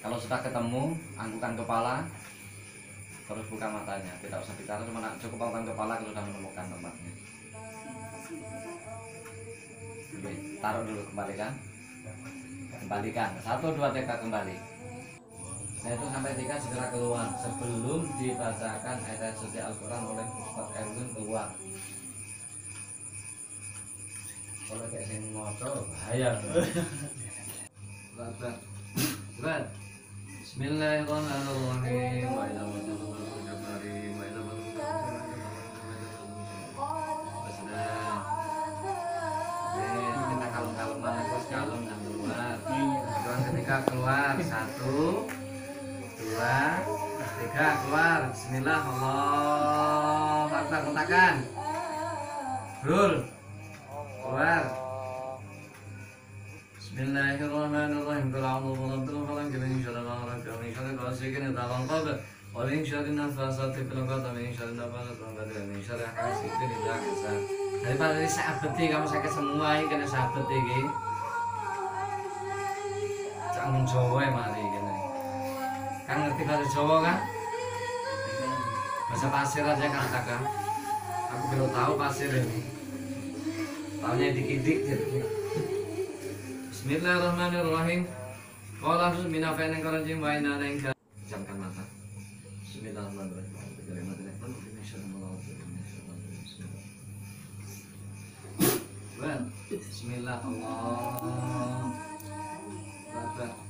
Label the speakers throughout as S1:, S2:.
S1: Kalau sudah ketemu, angkutan kepala, terus buka matanya. Tidak usah bicara, cuma cukup angkutan kepala kita sudah menemukan tempatnya. Taruh dulu, kembalikan. Kembalikan. Satu, dua, tiga, kembali. Nah itu sampai tiga segera keluar sebelum dibacakan ayat suci Al-Quran oleh Ustaz Erwin keluar. Kalau kayak sing moco bahaya. Berat, berat. Bismillahirrahmanirrahim. Oke, kita kalem-kaleman terus kalem dan keluar. Yang ketika keluar satu, dua, tiga keluar. Bismillah Allah Akbar kontakan. Rul keluar. Bismillahirrahmanirrahim. Ya mari kene. Kan ngerti bahasa Jawa kan? Bahasa pasir aja kan kakak. Aku baru tahu pasir ini. Taunya dikit-dikit jadi. Bismillahirrahmanirrahim. Qala harus minafain yang karajim wa inna alaih Jamkan mata. Bismillahirrahmanirrahim. Well, Bismillah Allah. Well, well.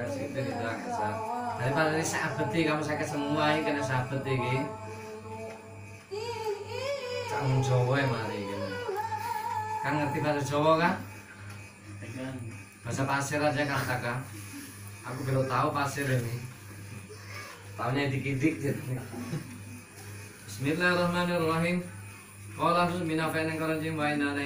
S1: wa min syarri hasidin idza hasad. Daripada ini sahabat kamu sakit semua ini kena sahabat iki. Jangan Jawa ya mari. Kan ngerti bahasa Jawa kan? Bahasa pasir aja kan kakak. Aku baru tahu pasir ini. Taunya dikit-dikit jadi. Bismillahirrahmanirrahim. Qala minafain yang karajim wa inna